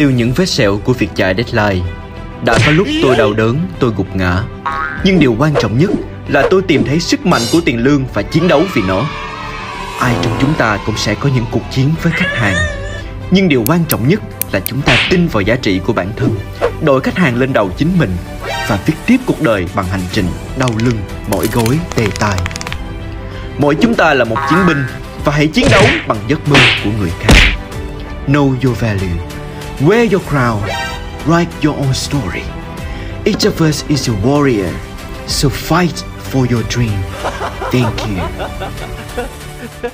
tiêu những vết sẹo của việc chạy deadline. Đã có lúc tôi đau đớn, tôi gục ngã. Nhưng điều quan trọng nhất là tôi tìm thấy sức mạnh của tiền lương và chiến đấu vì nó. Ai trong chúng ta cũng sẽ có những cuộc chiến với khách hàng. Nhưng điều quan trọng nhất là chúng ta tin vào giá trị của bản thân, đội khách hàng lên đầu chính mình và viết tiếp cuộc đời bằng hành trình đau lưng, mỏi gối, tê tai. Mỗi chúng ta là một chiến binh và hãy chiến đấu bằng giấc mơ của người khác. Know your value. Wear your crown. Write your own story. Each of us is a warrior. So fight for your dream. Thank you.